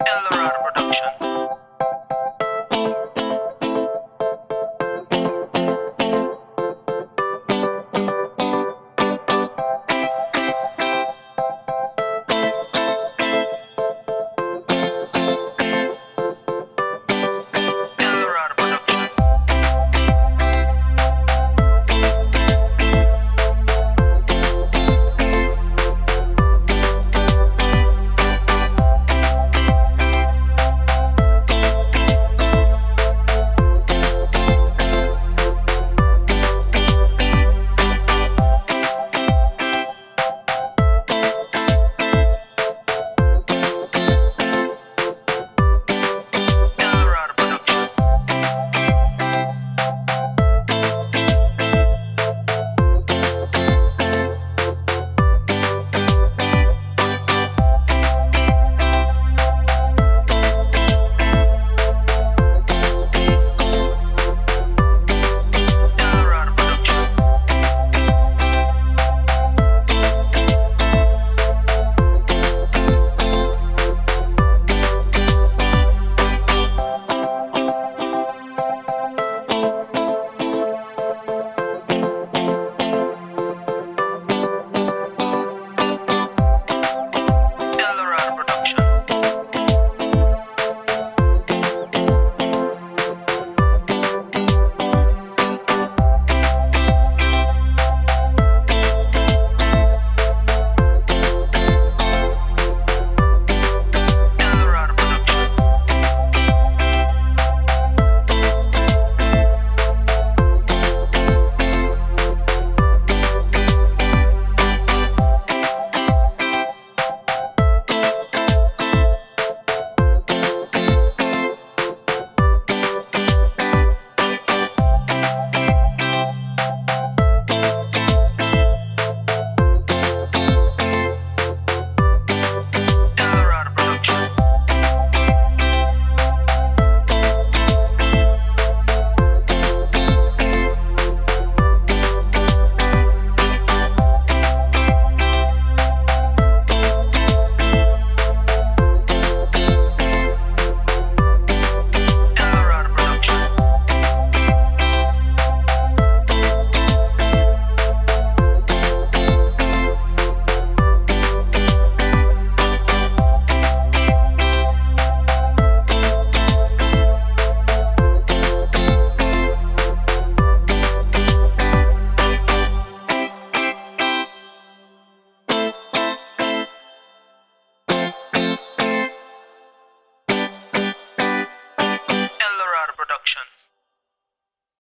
Hello. actions.